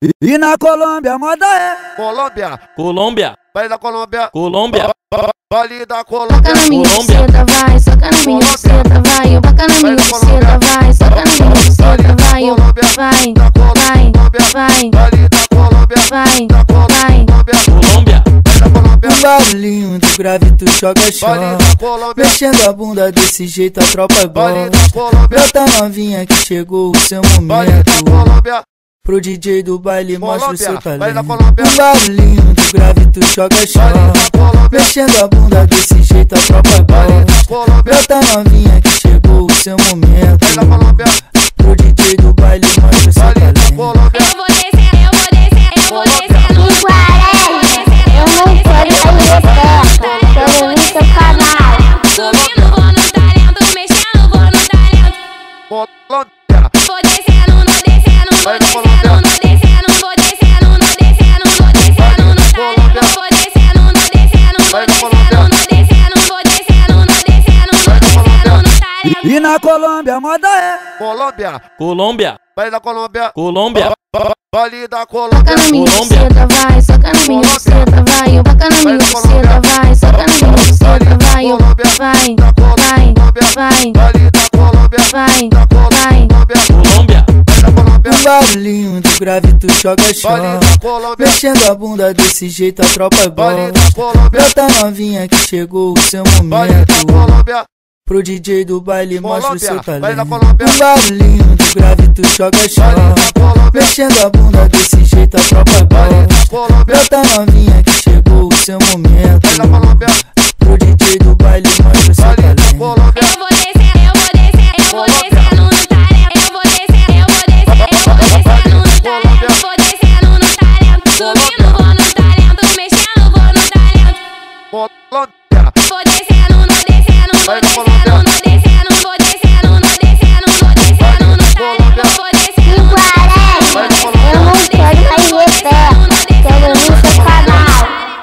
E, e na Colômbia a moda é. Colômbia, Colômbia, vai da Colômbia, Colômbia, vale da Soca Colômbia, na minha Colômbia. buceta, vai, soca na minha buceta, vai, eu na minha buceta, vai, soca na minha buceta, vai, eu vai, vai, vai, vale da Colômbia, vai, vai. Colômbia, Colômbia, vai da Colômbia, um barulhinho do grave tu joga chão. Mexendo a bunda desse jeito a tropa é Colômbia, Brota novinha que chegou o seu momento. Colômbia, Pro DJ do baile mostra o seu da talento. Um barulhinho do grave tu joga chão. Da Mexendo a bunda desse jeito a tropa é da Colômbia, Brota novinha que chegou o seu momento. Da Pro DJ do baile mostra o seu da talento. Eu vou descer, eu vou descer, eu vou descer no Eu não quero fazer tô no seu canal. Subindo, vou no talento, mexendo, vou no talento. Colômbia, Vou descendo, Vai da descendo, Colômbia. descendo, vou descendo, no descendo, vou descendo no talento. Vou descendo, no descendo, vou Vai descendo, Colômbia. descendo, vou descendo, no descendo, no Vai da descendo no talento. E, e na Colômbia a moda é Colômbia, Colômbia, vai da Colômbia, Colômbia, vale da Soca Colômbia, na minha Colômbia. buceta, vai, soca na minha buceta, vai, eu baca na minha buceta, vai, soca na minha buceta, vai, eu vai, vai, vai, vale da Colômbia, vai, vai. Colômbia, barulhinho do grave tu joga chão. Mexendo a bunda desse jeito a tropa é da Colômbia, Brota novinha que chegou o seu momento Colômbia, Pro DJ do baile mostra o seu talento. Um barulhinho do grave tu joga chão. Mexendo a bunda desse jeito a tropa é da Colômbia, Brota novinha que chegou o seu momento Colômbia, Vou descendo, no descendo, vou descendo, no descendo,